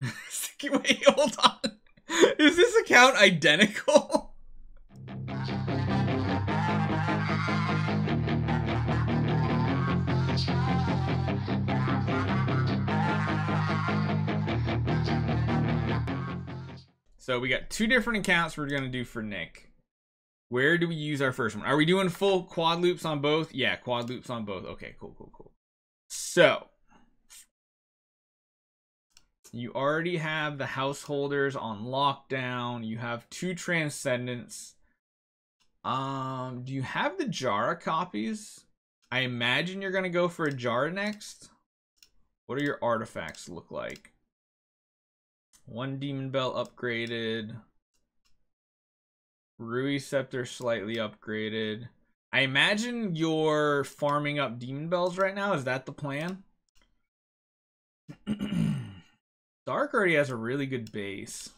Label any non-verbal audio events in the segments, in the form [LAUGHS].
[LAUGHS] Wait, hold on. Is this account identical? So we got two different accounts we're gonna do for Nick. Where do we use our first one? Are we doing full quad loops on both? Yeah, quad loops on both. Okay, cool, cool, cool. So you already have the householders on lockdown. You have two transcendents. Um, do you have the Jahra copies? I imagine you're gonna go for a Jahra next. What do your artifacts look like? One Demon Bell upgraded. Ruyi Scepter slightly upgraded. I imagine you're farming up Demon Bells right now. Is that the plan? [CLEARS THROAT] Dark already has a really good base.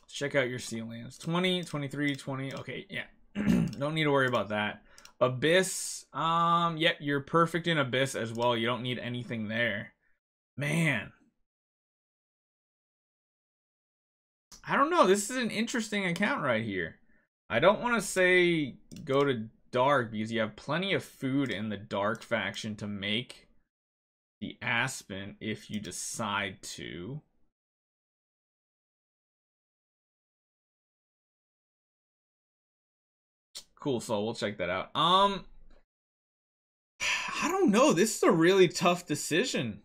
Let's check out your Seal Lands. 20, 23, 20. Okay, yeah. [CLEARS THROAT] don't need to worry about that. Abyss. Um, yep, yeah, you're perfect in Abyss as well. You don't need anything there. Man. I don't know. This is an interesting account right here. I don't want to say go to dark because you have plenty of food in the dark faction to make the Aspen if you decide to. Cool, so we'll check that out. Um, I don't know. This is a really tough decision.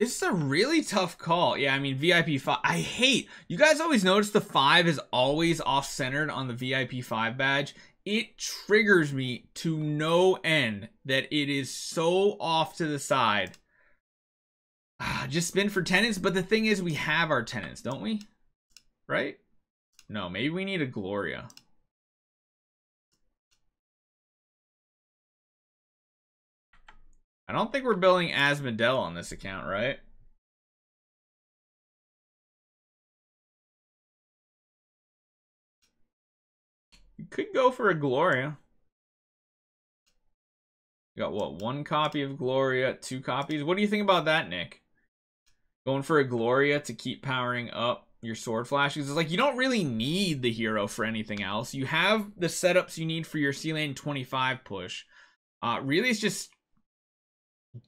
This is a really tough call. Yeah, I mean, VIP 5. I hate. You guys always notice the 5 is always off centered on the VIP 5 badge. It triggers me to no end that it is so off to the side. Ah, just spin for tenants. But the thing is, we have our tenants, don't we? Right? No, maybe we need a Gloria. I don't think we're building Asmodel on this account, right? Could go for a Gloria. You got what? One copy of Gloria, two copies. What do you think about that, Nick? Going for a Gloria to keep powering up your sword flashes. It's like you don't really need the hero for anything else. You have the setups you need for your Seal Land 25 push. Uh, really, it's just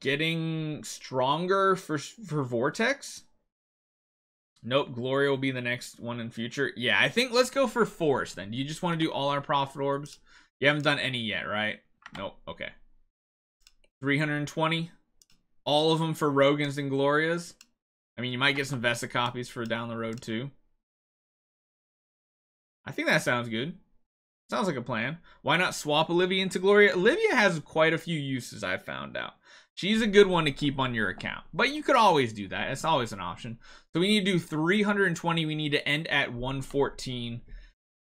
getting stronger for for Vortex. Nope, Gloria will be the next one in future. Yeah, I think let's go for Force then. Do you just want to do all our Prophet Orbs? You haven't done any yet, right? Nope, okay. 320. All of them for Rogans and Glorias. I mean, you might get some Vesta copies for down the road too. I think that sounds good. Sounds like a plan. Why not swap Olivia into Gloria? Olivia has quite a few uses I've found out. She's a good one to keep on your account. But you could always do that. It's always an option. So we need to do 320. We need to end at 114.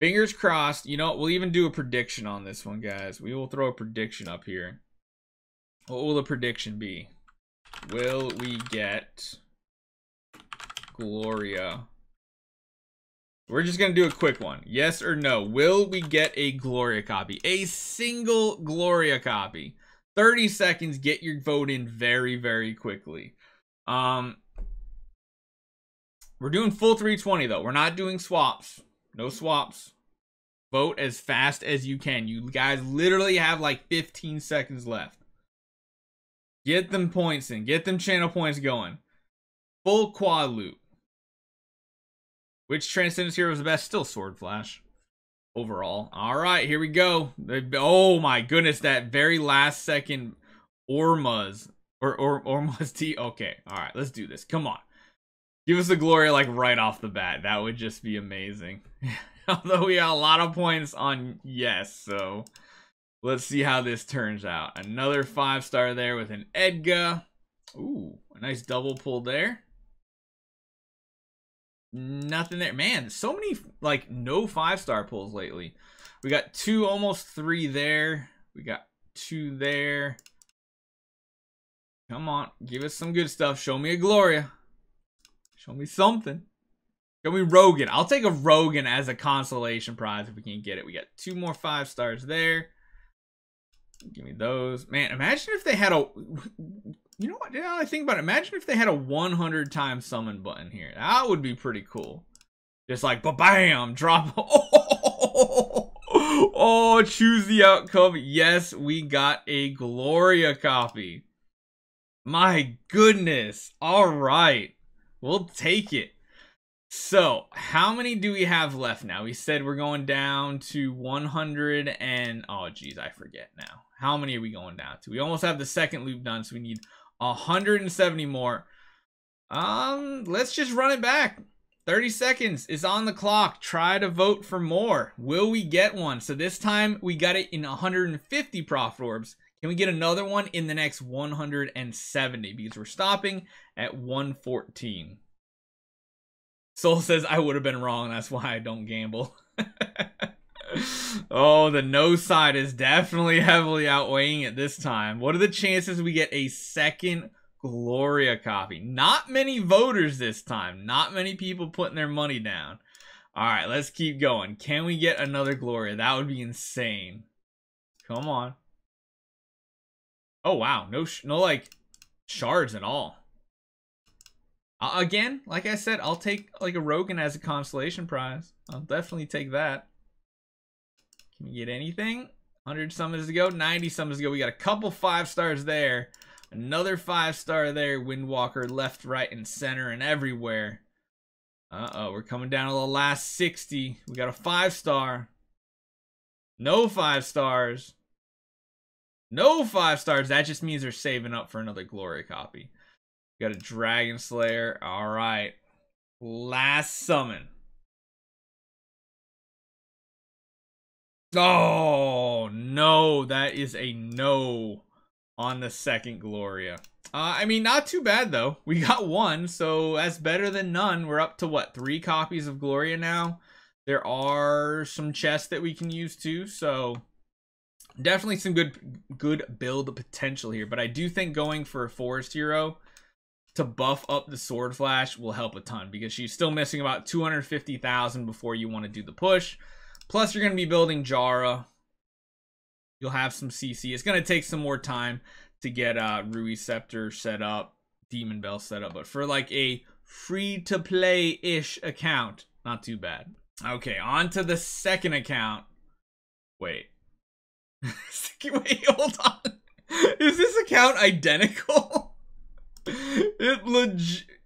Fingers crossed. You know, we'll even do a prediction on this one, guys. We will throw a prediction up here. What will the prediction be? Will we get Gloria? We're just going to do a quick one. Yes or no? Will we get a Gloria copy? A single Gloria copy. 30 seconds, get your vote in very, very quickly. Um, we're doing full 320 though. We're not doing swaps. No swaps. Vote as fast as you can. You guys literally have like 15 seconds left. Get them points in. Get them channel points going. Full quad loop. Which Transcendence hero is the best? Still Sword Flash overall. All right, here we go. Oh my goodness, that very last second Ormus or or Ormus [LAUGHS] T. Okay, all right, let's do this. Come on, give us the glory like right off the bat. That would just be amazing. [LAUGHS] Although we got a lot of points on yes, so let's see how this turns out. Another five star there with an Edgar. Ooh, a nice double pull there. Nothing there. Man, so many, like, no five-star pulls lately. We got two, almost three there. We got two there. Come on, give us some good stuff. Show me a Gloria. Show me something. Show me Rogan. I'll take a Rogan as a consolation prize if we can get it. We got two more five stars there. Give me those. Man, imagine if they had a... You know what? Yeah, I think about it. Imagine if they had a 100 times summon button here. That would be pretty cool. Just like, ba bam, drop. [LAUGHS] Oh, oh, choose the outcome. Yes, we got a Gloria copy. My goodness. All right. We'll take it. So, how many do we have left now? We said we're going down to 100 and... Oh, geez, I forget now. How many are we going down to? We almost have the second loop done, so we need 170 more. Um, let's just run it back. 30 seconds is on the clock. Try to vote for more. Will we get one? So this time we got it in 150 Prophet orbs. Can we get another one in the next 170? Because we're stopping at 114. Soul says I would have been wrong. That's why I don't gamble. [LAUGHS] oh, the no side is definitely [LAUGHS] heavily outweighing it this time. What are the chances we get a second Gloria copy? Not many voters this time. Not many people putting their money down. All right, let's keep going. Can we get another Gloria? That would be insane. Come on. Oh, wow. No, no like, shards at all. Uh, again, like I said, I'll take like a Rogan as a consolation prize. I'll definitely take that. Can we get anything? 100 summons to go, 90 summons to go. We got a couple five stars there. Another five star there. Windwalker left, right, and center and everywhere. Uh-oh, we're coming down to the last 60. We got a five star. No five stars. No five stars. That just means they're saving up for another Glory copy. Got a Dragon Slayer. All right. Last summon. Oh, no. That is a no on the second Gloria. Uh, I mean, not too bad, though. We got one, so that's better than none. We're up to, what, three copies of Gloria now? There are some chests that we can use, too, so definitely some good good build potential here. But I do think going for a Forest Hero to buff up the Sword Flash will help a ton because she's still missing about 250,000 before you want to do the push. Plus, you're going to be building Jahra. You'll have some CC. It's going to take some more time to get uh, Ruyi Scepter set up, Demon Bell set up. But for like a free-to-play-ish account, not too bad. Okay, on to the second account. Wait. [LAUGHS] Wait, hold on. Is this account identical? [LAUGHS] it legit.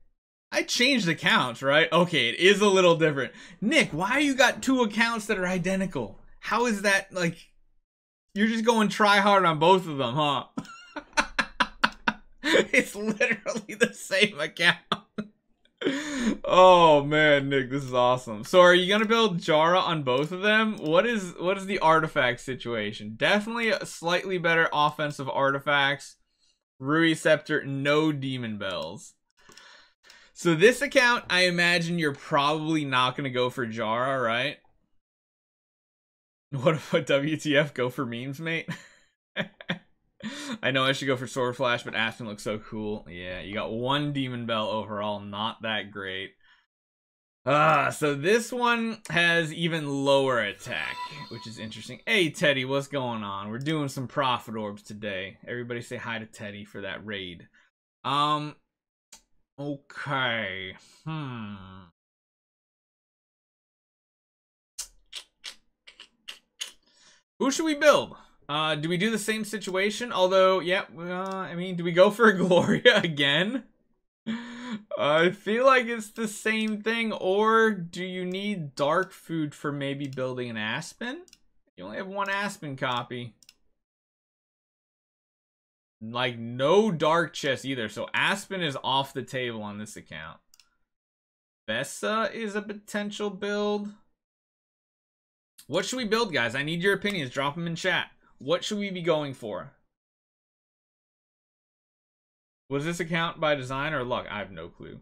I changed accounts, right? Okay, it is a little different. Nick, why you got two accounts that are identical? How is that like? You're just going try hard on both of them, huh? [LAUGHS] it's literally the same account oh man, Nick, this is awesome. So are you gonna build Jahra on both of them? What is what is the artifact situation? Definitely slightly better offensive artifacts. Ruyi Scepter, no demon bells. So this account, I imagine you're probably not gonna go for Jahra, right? What what WTF go for memes, mate? [LAUGHS] I know I should go for Sword Flash, but Aspen looks so cool. Yeah, you got one Demon Bell overall, not that great. Ah, so this one has even lower attack, which is interesting. Hey, Teddy, what's going on? We're doing some Prophet orbs today. Everybody say hi to Teddy for that raid. Um, okay. Hmm. Who should we build? Uh, do we do the same situation? Although, yeah, uh, I mean, do we go for [LAUGHS] Gloria again? I feel like it's the same thing. Or do you need dark food for maybe building an Aspen? You only have one Aspen copy. Like, no dark chest either. So Aspen is off the table on this account. Vesa is a potential build. What should we build, guys? I need your opinions. Drop them in chat. What should we be going for? Was this account by design or luck? I have no clue.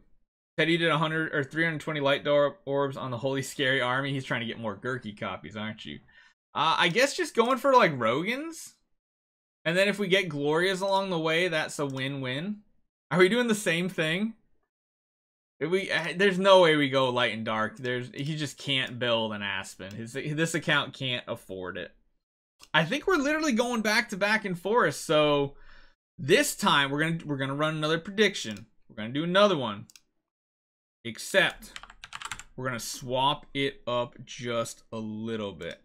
Teddy did 100 or 320 light door orbs on the Holy Scary Army. He's trying to get more Gurky copies, aren't you? Uh, I guess just going for like Rogans. And then if we get Glorias along the way, that's a win-win. Are we doing the same thing? If we uh, there's no way we go light and dark. There's he just can't build an Aspen. His this account can't afford it. I think we're literally going back to back in Forest, so This time we're gonna we're gonna run another prediction. We're gonna do another one. Except we're gonna swap it up just a little bit.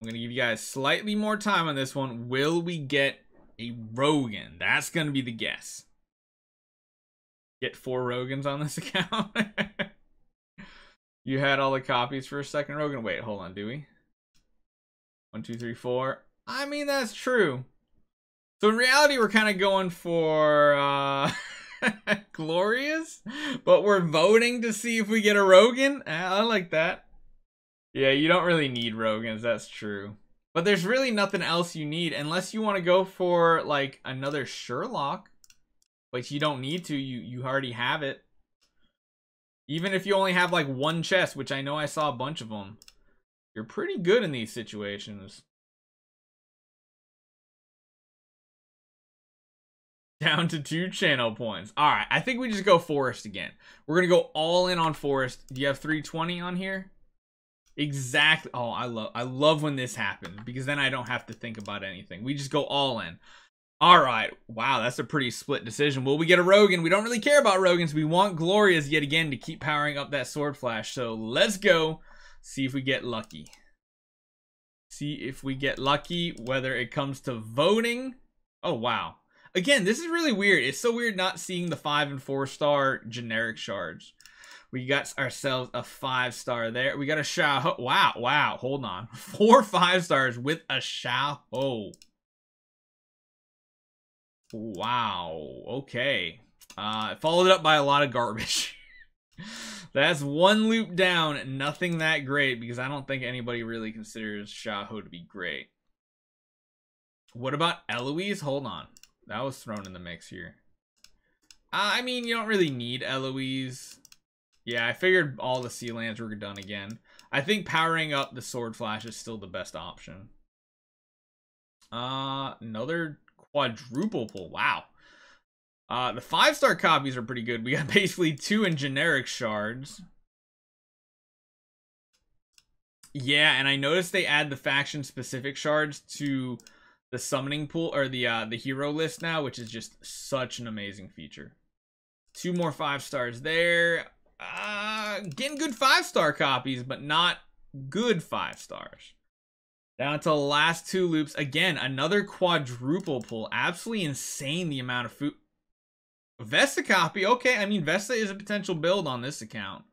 I'm gonna give you guys slightly more time on this one. Will we get a Rogan? That's gonna be the guess. Get four Rogans on this [LAUGHS] account. you had all the copies for a second Rogan. Wait, hold on, do we? One, two, three, four. I mean, that's true. So in reality, we're kind of going for uh, [LAUGHS] Glorious, but we're voting to see if we get a Rogan. I like that. Yeah, you don't really need Rogans, that's true. But there's really nothing else you need unless you want to go for like another Sherlock. But you don't need to, you, you already have it. Even if you only have like one chest, which I know I saw a bunch of them. You're pretty good in these situations. [LAUGHS] Down to two channel points. All right, I think we just go Forest again. We're going to go all in on Forest. Do you have 320 on here? Exactly. Oh, I love I love when this happens because then I don't have to think about anything. We just go all in. All right. Wow, that's a pretty split decision. Will we get a Rogan? We don't really care about Rogans. We want Glorias yet again to keep powering up that Sword Flash. So let's go see if we get lucky. See if we get lucky, whether it comes to voting. Oh, wow. Again, this is really weird. It's so weird not seeing the five and four star generic shards. We got ourselves a five star there. We got a Xiao. Wow, wow. Hold on. [LAUGHS] Four five stars with a Xiao. Wow. Okay. Uh, followed up by a lot of garbage. [LAUGHS] That's one loop down. Nothing that great because I don't think anybody really considers Xiaohu to be great. What about Eloise? Hold on. That was thrown in the mix here. Uh, I mean, you don't really need Eloise. Yeah, I figured all the Seal Lands were done again. I think powering up the sword flash is still the best option. Uh, another quadruple pull. Wow. Uh, the five star copies are pretty good. We got [LAUGHS] basically two in generic shards. Yeah, and I noticed they add the faction specific shards to the summoning pool or the uh, the hero list now, which is just such an amazing feature. Two more five stars there. Uh, getting good five star copies, but not good five stars. Down to last two loops. Again, another quadruple pull. Absolutely insane the amount of food. Vesta copy. Okay, I mean, Vesta is a potential build on this account.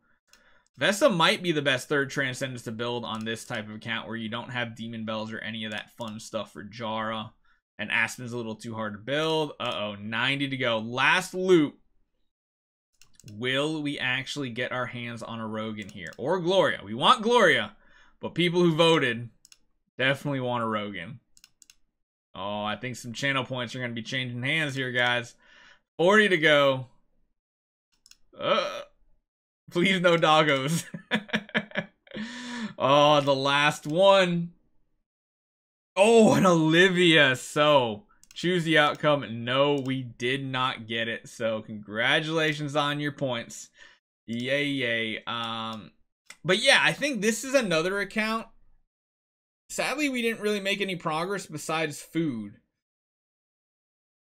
Vesta might be the best third Transcendence to build on this type of account where you don't have Demon Bells or any of that fun stuff for Jahra. And Aspen's a little too hard to build. Uh-oh, 90 to go. Last loop. Will we actually get our hands on a Rogan here? Or Gloria? We want Gloria, but people who voted definitely want a Rogan. Oh, I think some channel points are going to be changing hands here, guys. 40 to go. Uh, please no doggos. [LAUGHS] oh, the last one. Oh, and Olivia. So, choose the outcome. No, we did not get it. So, congratulations on your points. Yay, yay. Um, but yeah, I think this is another account. Sadly, we didn't really make any progress besides food.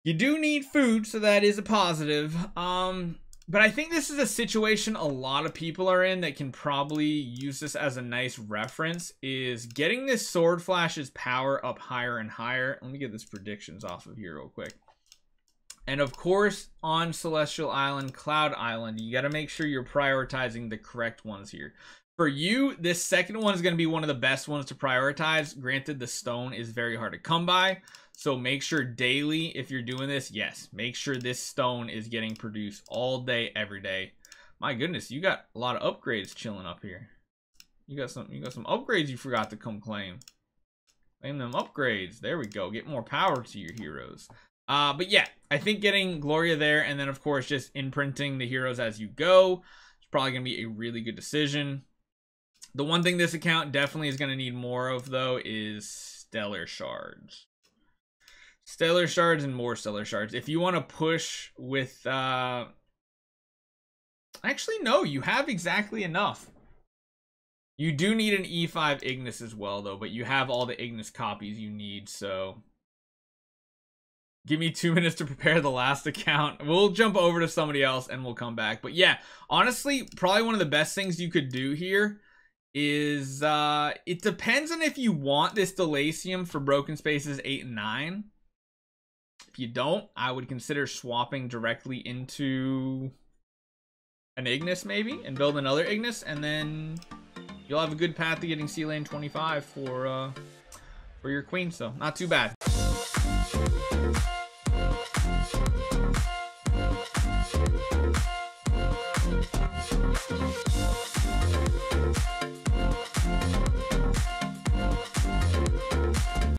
You do need food, so that is a positive. Um, but I think this is a situation a lot of people are in that can probably use this as a nice reference is getting this sword flash's power up higher and higher. Let me get this predictions off of here real quick. And of course, on Celestial Island, Cloud Island, you got to make sure you're prioritizing the correct ones here. For you, this second one is going to be one of the best ones to prioritize. Granted, the stone is very hard to come by. So make sure daily, if you're doing this, yes, make sure this stone is getting produced all day, every day. My goodness, you got a lot of upgrades chilling up here. You got some you got some upgrades you forgot to come claim. Claim them upgrades. There we go. Get more power to your heroes. Uh, but yeah, I think getting Gloria there and then of course just imprinting the heroes as you go is probably going to be a really good decision. The one thing this account definitely is going to need more of, though, is Stellar Shards. Stellar Shards and more Stellar Shards. If you want to push with... Uh... Actually, no. You have exactly enough. You do need an E5 Ignis as well, though, but you have all the Ignis copies you need, so... Give me two [LAUGHS] minutes to prepare the last account. We'll jump over to somebody else and we'll come back. But yeah, honestly, probably one of the best things you could do here is uh it depends on if you want this Delacium for Broken Spaces 8 and 9. If you don't, I would consider swapping directly into an Ignis maybe and build another Ignis and then you'll have a good path to getting Seal Land 25 for uh, for your queen, so not too bad.